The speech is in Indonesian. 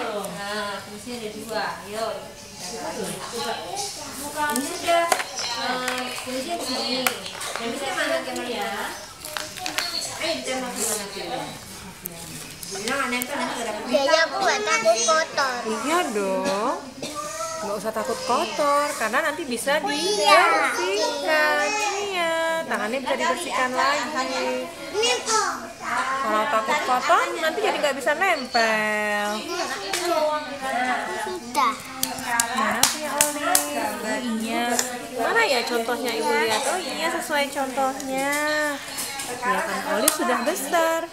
Nah, fungsinya ada dua. Sudah fungsinya ditembak? Bilang nanti Jadi aku takut kotor. Iya dong. Nggak usah takut kotor karena nanti bisa dibersihkan. Iya, tangannya bisa dibersihkan lagi. Kotor nanti jadi nggak bisa nempel. Sudah. Mana sih Oli? Iya. Mana ya contohnya ibu lihat? Oh iya sesuai contohnya. Ya kan Oli sudah besar.